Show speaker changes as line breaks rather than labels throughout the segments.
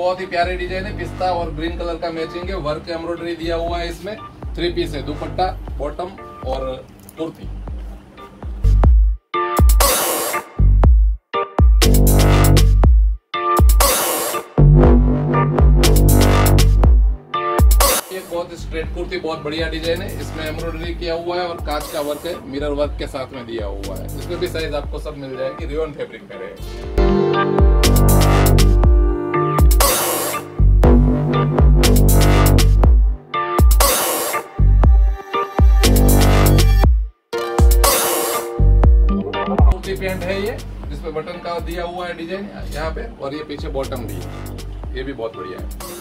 बहुत ही प्यारे डिज़ाइन है। पिस्ता और ग्रीन कलर का मैचिंग है। वर्क एम्ब्रॉयडरी दिया हुआ है इसमें। थ्री पीस है। दुपट्टा बॉटम और कुर्ती बहुत स्ट्रेट कुर्ती, बहुत बढ़िया डिज़ाइन है। इसमें एम्ब्रॉयडरी किया हुआ है और कांच का वर्क है। मिरर वर्क के साथ में दिया हुआ है। इसमें भी साइज़ आपको सब मिल जाएगी। रिवन फैब्रिक में दिया हुआ है डिज़ाइन यहाँ पे और ये पीछे बॉटम भी ये भी बहुत बढ़िया है।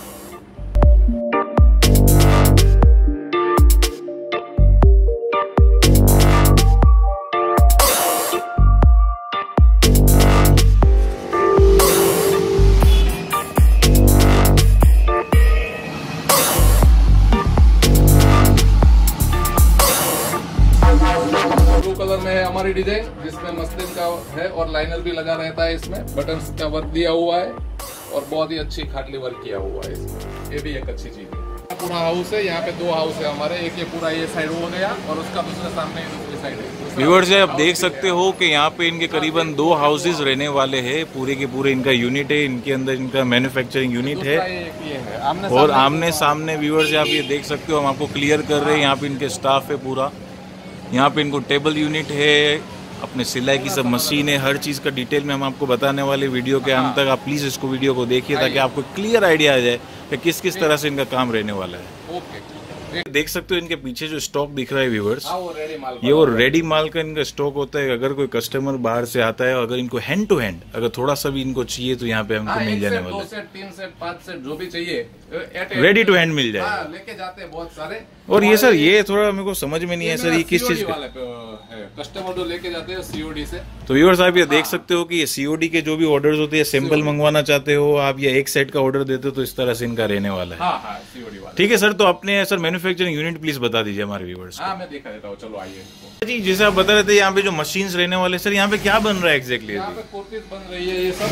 कलर में है हमारी डिज़ाइन का है और लाइनर भी लगा रहता है इसमें. बटन का वर्क दिया हुआ है और बहुत ही अच्छी खाटली वर्क किया हुआ है इसमें. ये भी एक अच्छी चीज़ है. पूरा हाउस है यहाँ पे दो हाउस है हमारे. एक ये पूरा ये साइड हो गया और उसका दूसरे सामने दूसरी साइड है.
व्यूअर्स आप देख सकते
हो
कि यहाँ पे इनके करीबन दो हाउसेज रहने वाले हैं. पूरे के पूरे इनका यूनिट है इनके अंदर इनका मैन्युफैक्चरिंग यूनिट है. और आमने सामने व्यूअर्स आप ये देख सकते हो हम आपको क्लियर कर रहे हैं यहाँ पे इनके स्टाफ है पूरा. यहाँ पे इनको टेबल यूनिट है अपने सिलाई की सब मशीन है हर चीज़ का डिटेल में हम आपको बताने वाले वीडियो के अंत तक आप प्लीज़ इसको वीडियो को देखिए ताकि आपको क्लियर आइडिया आ जाए कि किस किस तरह से इनका काम रहने वाला है।
ओके।
देख सकते हो इनके पीछे जो स्टॉक दिख रहा है
हाँ वो रेडी माल
ये वो रेडी माल का इनका स्टॉक होता है। अगर कोई कस्टमर बाहर से आता है अगर इनको हैंड टू हैंड अगर थोड़ा सा भी इनको चाहिए तो यहाँ पे हमको
हाँ,
मिल जाने वाला। है
सेट तीन सेट पाँच सेट जो भी चाहिए
Ready to hand मिल जाएगा।
हाँ, लेके जाते हैं बहुत सारे।
और ये सर ये थोड़ा मेरे को समझ में नहीं है सर ये किस चीज़
कस्टमर जो लेके जाते हैं सीओडी से।
तो व्यूअर्स आप ये देख सकते हो कि ये सीओडी के जो भी ऑर्डर्स होते हैं सैंपल मंगवाना चाहते हो आप ये एक सेट का ऑर्डर देते हो तो इस तरह से इनका रहने वाला है।
सीओडी
ठीक है सर तो अपने सर मैन्युफैक्चरिंग यूनिट प्लीज़ बता दीजिए हमारे व्यूअर्स
हाँ मैं दिखा देता हूँ चलो आइए।
जी जैसे आप बता रहे थे यहाँ पे जो मशीन्स रहने वाले सर यहाँ पे क्या बन रहा है एग्जैक्टली
यहाँ पे कुर्तीज बन रही है ये सब।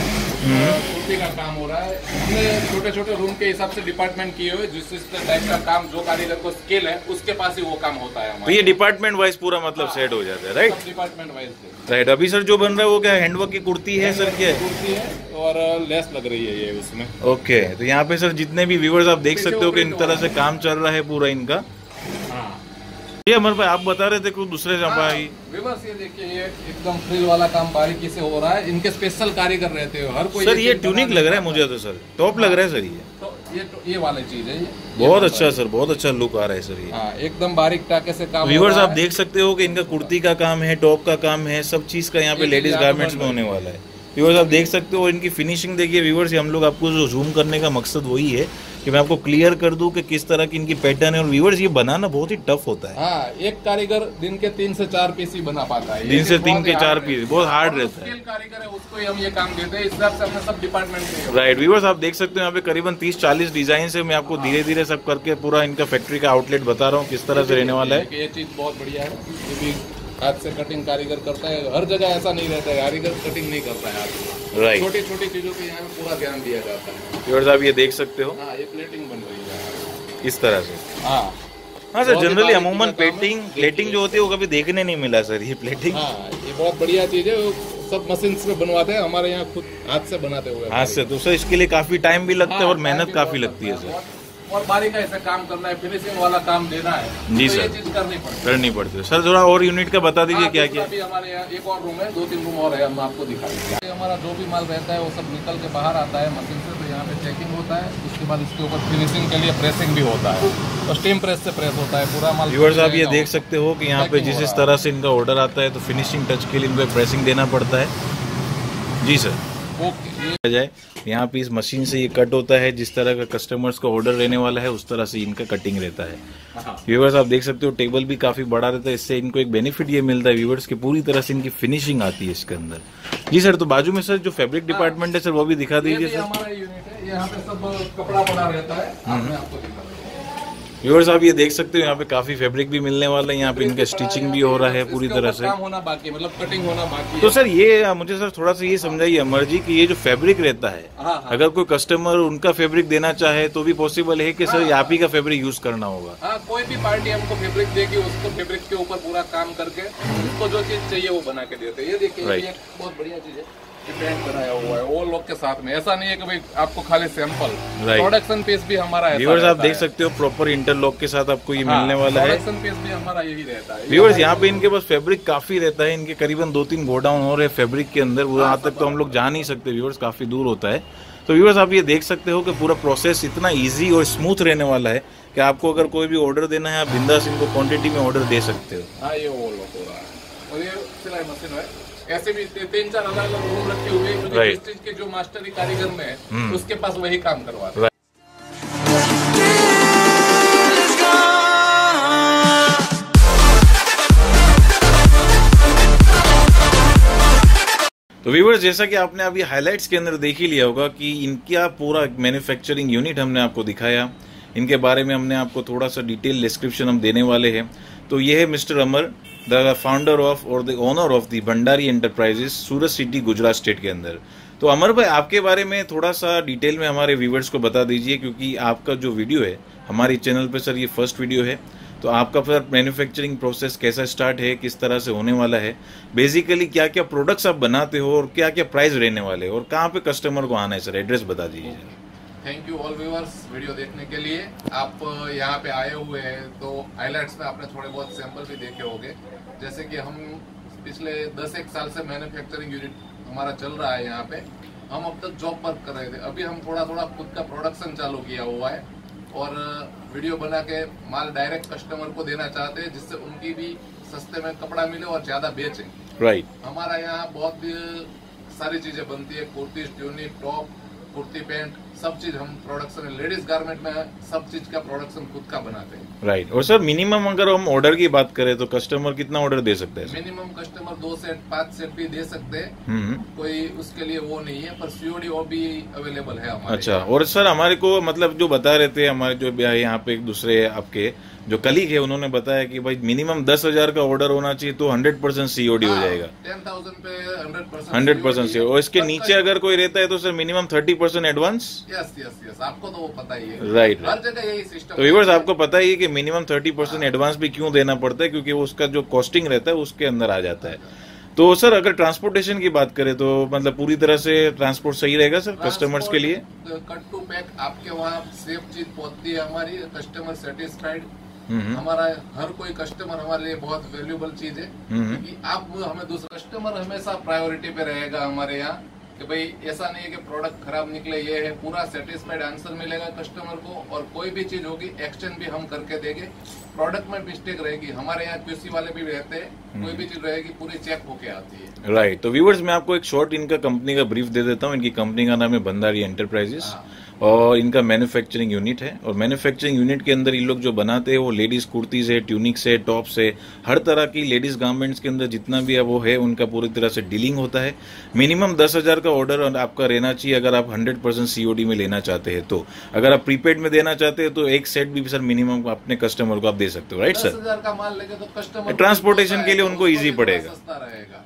कुर्ती का काम हो रहा है। हमने छोटे छोटे रूम के हिसाब से डिपार्टमेंट किए हुए जिस जिस टाइप का काम जो कारीगर को स्किल है उसके पास ही वो काम होता है
तो ये डिपार्टमेंट वाइज पूरा मतलब सेट हो जाता है राइट
डिपार्टमेंट वाइज
राइट अभी सर जो बन रहा है वो क्या हैंडवर्क की कुर्ती है सर क्या?
कुर्ती है और लेस लग रही है ये उसमें।
ओके तो यहाँ पे सर जितने भी व्यूवर्स आप देख सकते हो कि इन तरह से काम चल रहा है पूरा इनका।
हाँ
ये अमर भाई आप बता रहे थे कुछ दूसरे से भाई
विवर्स ये देखिए ये एकदम फ्रिल वाला काम बारीकी से हो रहा है। इनके स्पेशल कारीगर रहते हो हर कोई
सर ये ट्यूनिक लग रहा है मुझे तो सर। टॉप लग रहा है सर ये।
तो ये तो ये वाली चीज़ है ये।
बहुत अच्छा सर बहुत अच्छा लुक आ रहा है सर ये।
हाँ एकदम बारीक टाके से काम
व्यूवर्स आप देख सकते हो कि इनका कुर्ती का काम है टॉप का काम है सब चीज़ का यहाँ पे लेडीज़ गारमेंट्स में होने वाला है। व्यूवर्स आप देख सकते हो और इनकी फिनिशिंग देखिए व्यूवर्स हम लोग आपको जो जूम करने का मकसद वही है कि मैं आपको क्लियर कर दूँ कि किस तरह की इनकी पैटर्न है। और व्यूवर्स ये बनाना बहुत ही टफ होता है।
हाँ एक कारीगर दिन के तीन से चार पीस ही बना पाता है।
दिन से तीन के चार पीस बहुत हार्ड रहता है।
कारीगर है उसको ही हम ये काम देते हैं। इस हिसाब से हमने सब डिपार्टमेंट
राइट व्यूवर्स आप देख सकते हो यहाँ पे करीबन 30-40 डिज़ाइन है। मैं आपको धीरे धीरे सब करके पूरा इनका फैक्ट्री का आउटलेट बता रहा हूँ किस तरह से रहने वाला है।
ये चीज़ बहुत बढ़िया है। हाथ से कटिंग कारीगर करता है हर जगह ऐसा नहीं रहता है कारीगर कटिंग नहीं करता है हाथ
राइट
छोटी छोटी चीज़ों पे यहाँ पूरा ध्यान दिया जाता है।
व्यूवर्स आप ये देख सकते हो।
हाँ ये प्लेटिंग बन रही है।
इस तरह से।
हाँ।
हाँ सर जनरली अमूमन। प्लेटिंग प्लेटिंग जो होती है वो कभी देखने नहीं मिला सर ये प्लेटिंग
हाँ ये बहुत बढ़िया चीज़ है सब मशीन पे बनवाते हैं हमारे यहाँ खुद हाथ से बनाते हुए
हाथ से तो सर इसके लिए काफ़ी टाइम भी लगता है
हाँ,
और मेहनत काफ़ी लगती है सर
और बारीकाई से काम करना है फिनिशिंग वाला काम देना है
जी
तो
सर।
चीज़ करनी पड़ती
करनी पड़ती है। सर थोड़ा और यूनिट का बता दीजिए
हाँ,
क्या क्या?
भी हमारे यहाँ एक और रूम है दो तीन रूम और है हम आपको दिखाएँगे ये हमारा जो भी माल रहता है वो सब निकल के बाहर आता है मशीन से तो यहाँ पे चेकिंग होता है उसके बाद इसके ऊपर फिनिशिंग के लिए प्रेसिंग भी होता है। तो स्टीम प्रेस से प्रेस होता है पूरा माल
व्यूअर्स आप ये देख सकते हो कि यहाँ पे जिस इस तरह से इनका ऑर्डर आता है तो फिनिशिंग टच के लिए इनको प्रेसिंग देना पड़ता है। जी सर। आ जाए यहाँ पे इस मशीन से ये कट होता है जिस तरह का कस्टमर्स का ऑर्डर रहने वाला है उस तरह से इनका कटिंग रहता है।
हाँ।
व्यूवर्स आप देख सकते हो टेबल भी काफ़ी बड़ा रहता है इससे इनको एक बेनिफिट ये मिलता है व्यूवर्स की पूरी तरह से इनकी फिनिशिंग आती है इसके अंदर। जी सर तो बाजू में सर जो फेब्रिक डिपार्टमेंट है सर वो भी दिखा दीजिए सर।
हमारा यूनिट है यहाँ पे सब कपड़ा बना रहता है। हाँ, मैं आपको दिखा दूँ
व्यूअर्स आप ये देख सकते हो यहाँ पे काफ़ी फैब्रिक भी मिलने वाला है यहाँ पे इनका स्टिचिंग भी हो रहा है पूरी तरह से।
काम होना बाकी मतलब कटिंग होना बाकी
तो सर ये मुझे सर थोड़ा सा ये समझाइए अमर जी कि ये जो फैब्रिक रहता है
हाँ हाँ।
अगर कोई कस्टमर उनका फैब्रिक देना चाहे तो भी पॉसिबल है कि सर आप ही का फैब्रिक यूज़ करना होगा?
हाँ कोई भी पार्टी हमको फैब्रिक देगी उसको फैब्रिक के ऊपर पूरा काम करके उसको जो चीज़ चाहिए वो बना के देते हैं। ये देखिए बहुत बढ़िया चीज़ है। पेंट बनाया हुआ है। वो लोग के साथ में। ऐसा नहीं है कि भाई आपको खाली सैंपल प्रोडक्शन पीस भी हमारा
आप देख सकते हो प्रॉपर इंटरलॉक के साथ आपको ये
हाँ,
मिलने वाला है।
प्रोडक्शन पीस भी हमारा यही रहता है।
व्यूअर्स यहाँ पे इनके पास फैब्रिक काफ़ी रहता है। इनके करीबन दो तीन गोडाउन और है फैब्रिक के अंदर। वो यहाँ तक तो हम लोग जा नहीं सकते। व्यूअर्स काफ़ी दूर होता है। तो व्यूअर्स आप ये देख सकते हो कि पूरा प्रोसेस इतना इजी और स्मूथ रहने वाला है कि आपको अगर कोई भी ऑर्डर देना है आप बिंदास इनको क्वांटिटी में ऑर्डर दे सकते हो।
हाँ ये वो लोग हो रहा है। और ये सिलाई मशीन है। ऐसे भी तीन चार अलग अलग रूम रखे हुए हैं क्योंकि
Right.
चीज़ के जो मास्टरी कारीगर में है
हम्म।
उसके पास वही काम करवाते हैं
तो व्यूवर्स जैसा कि आपने अभी हाइलाइट्स के अंदर देख ही लिया होगा कि इनका पूरा मैन्युफैक्चरिंग यूनिट हमने आपको दिखाया इनके बारे में हमने आपको थोड़ा सा डिटेल डिस्क्रिप्शन हम देने वाले हैं तो ये है mister Amar the founder of और the owner of the Bhandari enterprises Surat city Gujarat state के अंदर। तो अमर भाई, आपके बारे में थोड़ा सा डिटेल में हमारे व्यूवर्स को बता दीजिए, क्योंकि आपका जो वीडियो है, हमारे चैनल पे सर ये फ़र्स्ट वीडियो है। तो आपका फिर मैन्युफैक्चरिंग प्रोसेस कैसा स्टार्ट है, किस तरह से होने वाला है? बेसिकली क्या क्या प्रोडक्ट्स आप बनाते हो और क्या क्या प्राइस रहने वाले हैं? और कहाँ पे कस्टमर को आना है सर एड्रेस बता दीजिए।
Thank you all viewers video देखने के लिए। आप यहाँ पे आए हुए हैं तो हाइलाइट्स में आपने थोड़े बहुत सैंपल भी देखे होंगे। जैसे कि हम पिछले 10 एक साल से मैन्युफैक्चरिंग यूनिट हमारा चल रहा है यहाँ पे। हम अब तक जॉब वर्क कर रहे थे। अभी हम थोड़ा थोड़ा खुद का प्रोडक्शन चालू किया हुआ है। और वीडियो बना के माल डायरेक्ट कस्टमर को देना चाहते हैं जिससे उनकी भी सस्ते में कपड़ा मिले और ज़्यादा बेचे।
Right right.
हमारा यहाँ बहुत सारी चीज़ें बनती है। Kurti tunic top kurti pant सब चीज़ हम प्रोडक्शन लेडीज़ गारमेंट में सब चीज़ का प्रोडक्शन खुद का बनाते हैं।
राइट और सर मिनिमम अगर हम ऑर्डर की बात करें तो कस्टमर कितना ऑर्डर दे सकते हैं
मिनिमम कस्टमर दो सेट पाँच सेट भी दे सकते हैं।
हम्म।
कोई उसके लिए वो नहीं है पर सीओडी वो भी अवेलेबल है हमारे
अच्छा और सर हमारे को मतलब जो बता रहे थे हमारे जो यहाँ पे एक दूसरे आपके जो कलीग है उन्होंने बताया कि भाई मिनिमम दस हज़ार का ऑर्डर होना चाहिए तो हंड्रेड परसेंट सीओडी हो जाएगा।
टेन थाउज़ेंड पे हंड्रेड परसेंट
हंड्रेड परसेंट और इसके नीचे अगर कोई रहता है तो sir minimum thirty percent advance
yes yes yes आपको तो वो पता ही है।
राइट
हर जगह यही सिस्टम
तो व्यूवर्स आपको पता ही है कि मिनिमम थर्टी परसेंट एडवांस भी क्यों देना पड़ता है? क्योंकि उसका जो कॉस्टिंग रहता है उसके अंदर आ जाता है। तो सर अगर ट्रांसपोर्टेशन की बात करें तो मतलब पूरी तरह से ट्रांसपोर्ट सही रहेगा सर कस्टमर्स के लिए?
कट टू पैक आपके वहाँ सेफ़ चीज़ पहुँचती है हमारी कस्टमर सेटिस्फाइड हमारा हर कोई कस्टमर हमारे लिए बहुत वैल्यूबल चीज़ है। क्योंकि आप हमें दूसरा कस्टमर हमेशा प्रायोरिटी पे रहेगा हमारे यहाँ। कि भाई ऐसा नहीं है कि प्रोडक्ट खराब निकले ये है पूरा सेटिस्फाइड आंसर मिलेगा कस्टमर को और कोई भी चीज़ होगी एक्सचेंज भी हम करके देंगे। प्रोडक्ट में मिस्टेक रहेगी हमारे यहाँ क्यूसी वाले भी रहते हैं कोई भी चीज़ रहेगी पूरी चेक होके आती है।
राइट तो व्यूवर्स मैं आपको एक शॉर्ट इनका कंपनी का ब्रीफ दे देता हूँ इनकी कंपनी का नाम है बंदारी एंटरप्राइजेस और इनका मैन्युफैक्चरिंग यूनिट है। और मैन्युफैक्चरिंग यूनिट के अंदर ये लोग जो बनाते हैं वो लेडीज़ कुर्तीज है ट्यूनिक्स है टॉप्स है हर तरह की लेडीज़ गारमेंट्स के अंदर जितना भी है वो है उनका पूरी तरह से डीलिंग होता है। मिनिमम दस हज़ार का ऑर्डर आपका रहना चाहिए अगर आप हंड्रेड परसेंट सीओडी में लेना चाहते हैं तो। अगर आप प्रीपेड में देना चाहते हैं तो एक सेट भी सर मिनिमम अपने कस्टमर को आप दे सकते हो राइट सर
का माल लेके तो कस्टमर
ट्रांसपोर्टेशन के लिए उनको easy पड़ेगा।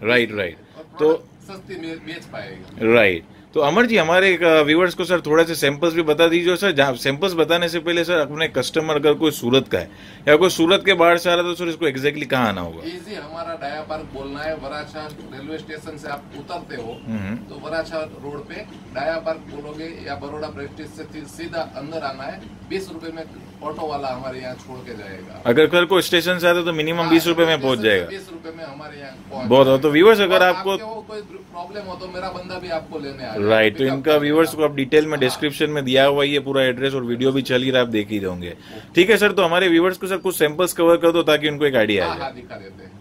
राइट राइट तो
सस्ती बेच पाएगा।
राइट तो अमर जी हमारे व्यूवर्स को सर थोड़े से सैंपल्स भी बता दीजिए सर जहाँ सैंपल्स बताने से पहले सर अपने कस्टमर अगर कोई सूरत का है? या कोई सूरत के बाहर से आ रहा है तो सर इसको एग्जैक्टली कहाँ आना होगा?
इजी हमारा डाया पार्क बोलना है वराछा रेलवे स्टेशन से आप उतरते हो
हम्म।
तो वराछा रोड पे डाया पार्क बोलोगे या बड़ोड़ा प्रेस्टीज से सीधा अंदर आना है बीस रूपए में ऑटो वाला हमारे यहाँ छोड़ के जाएगा।
अगर सर कोई स्टेशन से आता है तो मिनिमम बीस रूपए में पहुँच जाएगा।
बीस रूपए में हमारे यहाँ
बहुत हो तो व्यूवर्स अगर आपको
कोई प्रॉब्लम हो तो मेरा बंदा भी आपको लेने आ
राइट तो इनका व्यूअर्स को आप डिटेल में डिस्क्रिप्शन में दिया हुआ है ये पूरा एड्रेस और वीडियो भी चल ही रहा है आप देख ही होंगे। ठीक है सर तो हमारे व्यूवर्स को सर कुछ सैंपल्स कवर कर दो ताकि उनको एक आइडिया आ
हाँ
जाए।
हाँ दिखा देते हैं।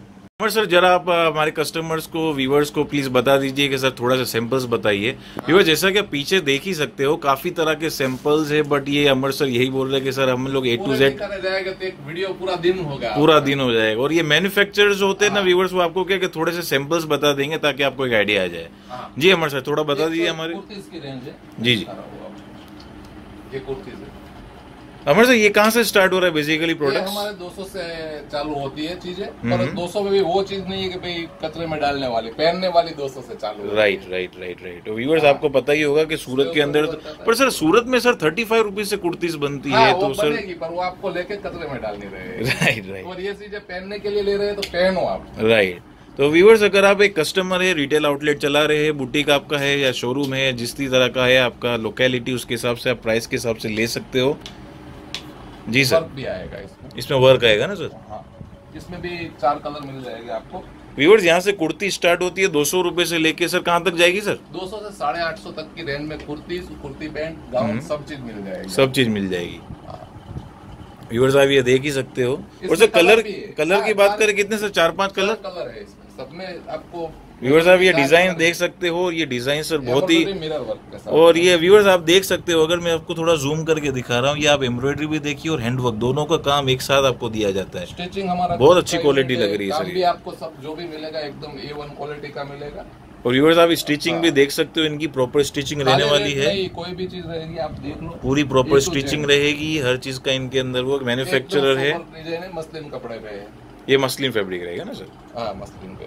अमर सर जरा आप हमारे कस्टमर्स को व्यूवर्स को प्लीज़ बता दीजिए कि सर थोड़ा सा सैंपल्स बताइए। व्यूवर जैसा कि आप पीछे देख ही सकते हो काफ़ी तरह के सैंपल्स है बट ये अमर सर यही बोल रहे हैं कि सर हम लोग ए टू जेड
दिखाने जाएगा तो एक वीडियो पूरा दिन होगा।
पूरा दिन हो जाएगा। और ये मैन्युफैक्चरर्स जो होते हैं ना व्यूवर्स वो आपको क्या कि थोड़े से सैंपल्स बता देंगे ताकि आपको एक आइडिया आ जाए।
हाँ।
जी अमर सर थोड़ा बता दीजिए हमारे।
है।
जी जी।
ये कुर्तीज है।
अमर सर ये कहाँ से स्टार्ट हो रहा है बेसिकली प्रोडक्ट
हमारे 200 से चालू होती है चीज़ें
हम्म।
पर 200 में भी वो चीज़ नहीं है कि भाई कचरे में डालने वाली पहनने वाली 200 से चालू
राइट राइट राइट राइट तो व्यूअर्स आपको पता ही होगा कि सूरत के अंदर पर सर सूरत में सर थर्टी फाइव रुपीज़ से कुर्तीस बनती
हाँ,
है तो सर
पर वो आपको लेके कचरे में डालनी
राइट राइट
और ये चीज़ें पहनने के लिए ले रहे हैं तो पहनो आप।
राइट तो व्यूअर्स अगर आप एक कस्टमर है रिटेल आउटलेट चला रहे हैं बुटीक आपका है या शोरूम है जिस तरह का है आपका लोकेलिटी उसके हिसाब से आप प्राइस के हिसाब से ले सकते हो। जी सर।
भी आएगा इसमें।
इसमें वर्क आएगा ना सर?
हाँ। इसमें भी चार कलर मिल जाएँगे आपको।
व्यूअर्स यहाँ से कुर्ती स्टार्ट होती है दो सौ रुपए से लेके सर कहाँ तक जाएगी सर?
200 से साढ़े आठ सौ तक की रेंज में कुर्ती कुर्ती पैंट गाउन सब चीज़ मिल जाएगी।
हम्म। सब चीज़ मिल जाएगी।
हाँ।
व्यूअर्स आप ये देख ही सकते हो। और सर कलर
कलर
कलर की
हाँ,
बात करें कितने सर चार पाँच
कलर
कलर
कलर है इसमें। सब में आपको
व्यूअर्स आप ये डिज़ाइन देख सकते हो ये डिज़ाइन सर बहुत ही और ये व्यूअर्स आप देख सकते हो अगर मैं आपको थोड़ा जूम करके दिखा रहा हूँ ये आप एम्ब्रॉयडरी भी देखिए और हैंडवर्क दोनों का काम एक साथ आपको दिया जाता है।
स्टिचिंग हमारा
बहुत अच्छी क्वालिटी लग रही है सर ये।
आपको सब जो भी मिलेगा एकदम ए वन क्वालिटी का मिलेगा।
और व्यूअर्स आप स्टिचिंग भी देख सकते हो इनकी प्रॉपर स्टिचिंग रहने वाली है।
कोई भी चीज़ रहेगी आप देख लो।
पूरी प्रॉपर स्टिचिंग रहेगी हर चीज़ का इनके अंदर वो मैन्युफैक्चरर है।
है मसलिन कपड़े पे है।
ये मसलिन फैब्रिक रहेगा ना सर
हाँ मसलिन पे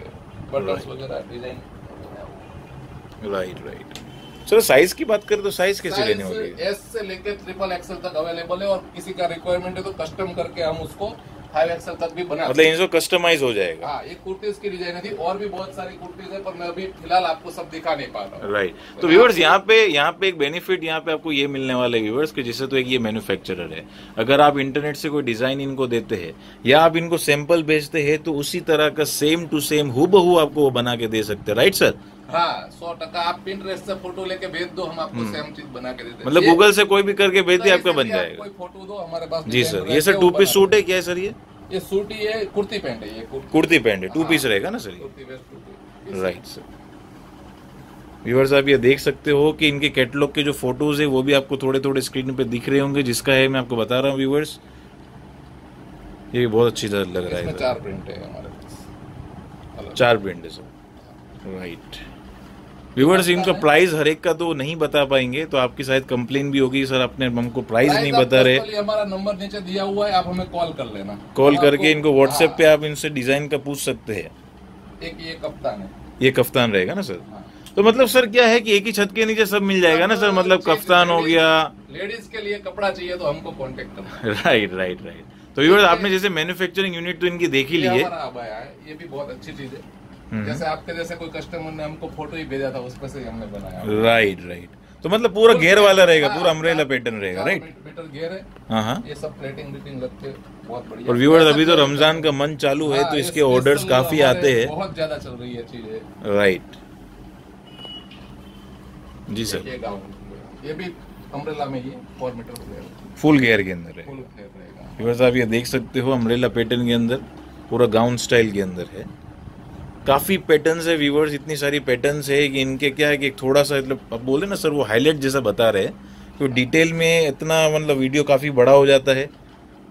बटन्स वगैरह design
right right sir size की बात करें तो साइज़ कैसे लेने होगी
एस से लेके ट्रिपल एक्सएल तक अवेलेबल है और किसी का रिक्वायरमेंट है तो कस्टम करके हम उसको फाइव एक्सएल तक भी बना
मतलब इनको कस्टमाइज हो। जाएगा।
हाँ एक कुर्तीज की डिज़ाइन थी और भी बहुत सारी कुर्तीज है पर मैं अभी फ़िलहाल आपको सब दिखा नहीं पा रहा हूँ।
राइट तो व्यूअर्स यहाँ पे यहाँ पे एक बेनिफिट यहाँ पे आपको ये मिलने वाला है व्यूअर्स कि जिससे तो एक ये मैन्युफैक्चरर है। अगर आप इंटरनेट से कोई डिज़ाइन इनको देते हैं या आप इनको सैंपल भेजते हैं तो उसी तरह का सेम टू सेम हूबहू आपको वो बना के दे सकते हैं। राइट सर
हाँ सौ टका आप पिंटरेस्ट से फ़ोटो लेके भेज दो हम आपको सेम चीज़ बना के देते
मतलब गूगल से कोई भी करके भेज दिए
ऐसे
आपका बन जाएगा।
कोई फ़ोटो दो हमारे पास
जी सर ये सर टू पीस सूट है क्या है सर ये?
ये सूट ही है कुर्ती पैंट है ये कुर्ती
पैंट है टू
हाँ।
पीस रहेगा ना सर राइट सर व्यूअर्स आप ये देख सकते हो कि इनके कैटलॉग के जो फ़ोटोज़ है वो भी आपको थोड़े थोड़े स्क्रीन पे दिख रहे होंगे जिसका है मैं आपको बता रहा हूँ व्यूअर्स ये भी बहुत अच्छी लग रहा है
चार प्रिंट है हमारे पास।
चार प्रिंट है सर राइट व्यूअर्स इनका प्राइस हर एक का तो नहीं बता पाएँगे तो आपकी शायद कंप्लेन भी होगी सर आपने हमको प्राइस नहीं बता रहे.
हमारा नंबर नीचे दिया हुआ है आप हमें कॉल कर लेना।
कॉल करके इनको व्हाट्सएप
हाँ,
पे आप इनसे डिज़ाइन का पूछ सकते हैं।
एक ये कप्तान है।
ये कफ्तान रहेगा ना सर?
हाँ।
तो मतलब सर क्या है कि एक ही छत के नीचे सब मिल जाएगा ना सर? मतलब कफ्तान हो गया।
लेडीज़ के लिए कपड़ा चाहिए तो हमको कांटेक्ट करना
राइट राइट राइट तो व्यूअर्स आपने जैसे मैन्युफैक्चरिंग यूनिट तो इनकी देख ही ली है।
है ये भी बहुत अच्छी चीज़ है। जैसे आपके जैसे कोई कस्टमर ने हमको फ़ोटो ही भेजा था उस पर से हमने बनाया।
राइट राइट तो मतलब पूरा घेर वाला रहेगा पूरा अम्ब्रेला पैटर्न रहेगा राइट
मीटर घेर है।
हाँ हाँ।
ये सब प्लेटिंग रिटिंग लगते बहुत बढ़िया।
और व्यूअर्स अभी तो रमज़ान का मन चालू है
हाँ,
तो इसके ऑर्डर्स काफ़ी आते हैं।
बहुत ज़्यादा चल रही है चीज़ें।
राइट जी सर।
ये भी अम्ब्रेला में ही फोर मीटर
फुल घेर के अंदर है।
फुल घेर रहेगा।
व्यूअर्स आप ये देख सकते हो अम्ब्रेला पैटर्न के अंदर पूरा गाउन स्टाइल के अंदर है। काफ़ी पैटर्न्स है व्यूअर्स इतनी सारी पैटर्न्स है कि इनके क्या है कि थोड़ा सा मतलब अब बोले ना सर वो हाईलाइट जैसा बता रहे हैं तो डिटेल में इतना मतलब वीडियो काफ़ी बड़ा हो जाता है।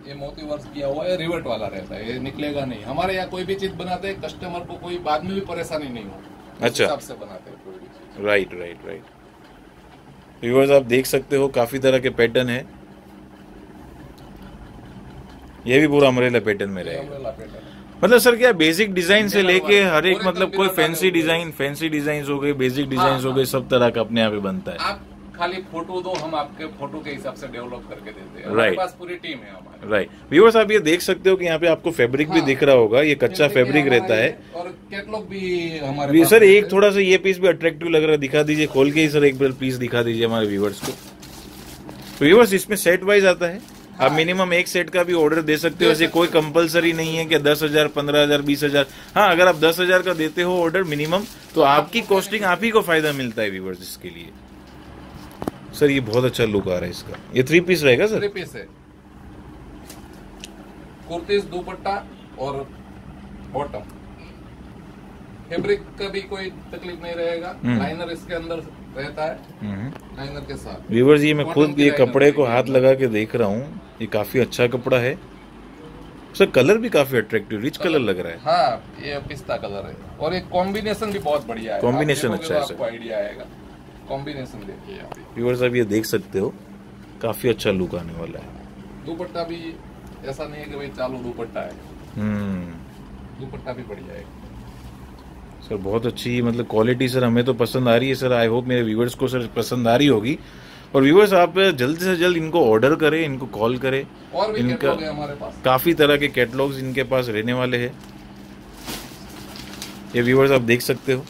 ये मोती वर्क किया हुआ है रिवर्ट वाला रहता है ये निकलेगा नहीं। हमारे यहाँ कोई भी चीज़ बनाते हैं कस्टमर को कोई बाद में भी परेशानी नहीं हो।
अच्छा।
से बनाते हैं
राइट राइट राइट व्यूअर्स आप देख सकते हो काफ़ी तरह के पैटर्न है। ये भी पूरा अमरेला पैटर्न में रहेगा। मतलब सर क्या बेसिक डिज़ाइन से लेके हर एक मतलब कोई फैंसी डिज़ाइन फैंसी डिज़ाइन हो गए बेसिक डिज़ाइन हो
हाँ।
गए सब तरह का अपने यहाँ पे बनता है।
आप खाली फ़ोटो दो हम आपके फ़ोटो के हिसाब से डेवलप करके देते हैं।
Right.
पास पूरी टीम है हमारी।
राइट व्यूअर्स आप ये देख सकते हो कि यहाँ पे आपको फैब्रिक हाँ, भी
हाँ।
दिख रहा होगा ये कच्चा फैब्रिक रहता है।
और कैटलॉग भी हमारे पास
सर एक थोड़ा सा ये पीस भी अट्रैक्टिव लग रहा है दिखा दीजिए खोल के ही सर एक बार पीस दिखा दीजिए हमारे व्यूवर्स को। व्यूवर्स इसमें सेट वाइज आता है। आप। मिनिमम एक सेट का भी ऑर्डर दे सकते हो ऐसे कोई। कंपलसरी नहीं है कि दस हज़ार पंद्रह हज़ार बीस हज़ार। हाँ अगर आप दस हज़ार का देते हो ऑर्डर मिनिमम तो आपकी कॉस्टिंग आप ही को फ़ायदा मिलता है व्यूवर्स इसके लिए। सर ये बहुत अच्छा लुक आ रहा है इसका। ये थ्री पीस रहेगा सर थ्री
पीस है। कुर्तीस दुपट्टा और बॉटम फैब्रिक का भी कोई तकलीफ़ नहीं रहेगा।
हम्म।
लाइनर इसके अंदर रहता है।
हम्म।
लाइनर के साथ।
व्यूवर्स ये मैं खुद ये कपड़े को हाथ लगा के देख रहा हूँ। ये काफ़ी अच्छा कपड़ा है। सर कलर भी काफ़ी अट्रैक्टिव रिच कलर लग रहा है।
हाँ ये पिस्ता कलर है। और एक कॉम्बिनेशन भी बहुत बढ़िया है देखोगे
अच्छा है
आपको आइडिया आएगा। कॉम्बिनेशन देखिए आप।
व्यूवर्स आप ये देख सकते हो काफ़ी अच्छा लुक आने वाला है।
दुपट्टा भी ऐसा नहीं है कि भाई चालू दुपट्टा है।
हम्म।
दुपट्टा भी बढ़िया है।
सर बहुत अच्छी मतलब क्वालिटी सर हमें तो पसंद आ रही है सर आई होप मेरे व्यूवर्स को सर पसंद आ रही होगी। और व्यूवर्स आप जल्द से जल्द इनको ऑर्डर करें इनको कॉल करें।
और भी
इनका
हमारे पास।
काफ़ी तरह के कैटलॉग्स इनके पास रहने वाले हैं। ये व्यूवर्स आप देख सकते हो।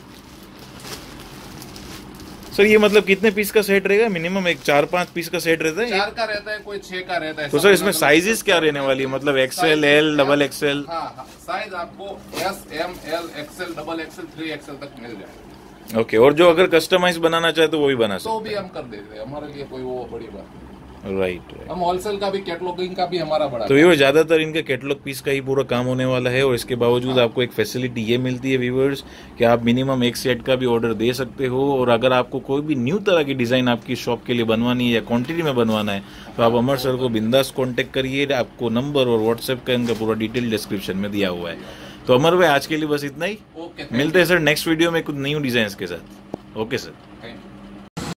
सर ये मतलब कितने पीस का सेट रहेगा? मिनिमम एक चार पाँच पीस का सेट रहता है?
चार का रहता है कोई छह का रहता है।
तो सर इसमें साइजेस क्या रहने वाली है? मतलब XL L double XL
size आपको S M L XL double XL three XL तक मिल जाएगा।
ओके और जो अगर कस्टमाइज बनाना चाहे तो वो भी बना
तो
सकते
भी हम कर देते हैं हमारे लिए कोई वो बड़ी बात नहीं
हैं। राइट राइट
हम होलसेल का भी कैटलॉगिंग का भी हमारा बड़ा
तो व्यूअर्स ज़्यादातर इनके कैटलॉग पीस का ही पूरा काम होने वाला है और इसके बावजूद आपको एक फैसिलिटी ये मिलती है व्यूअर्स कि आप मिनिमम एक सेट का भी ऑर्डर दे सकते हो और अगर आपको कोई भी न्यू तरह की डिज़ाइन आपकी शॉप के लिए बनवानी है या क्वांटिटी में बनवाना है तो आप अमर सर को बिंदास कॉन्टेक्ट करिए आपको नंबर और व्हाट्सएप का इनका पूरा डिटेल डिस्क्रिप्शन में दिया हुआ है। तो अमर भाई आज के लिए बस इतना ही।
ओके
मिलते हैं सर नेक्स्ट वीडियो में कुछ न्यू डिज़ाइन के साथ। Okay sir
thank you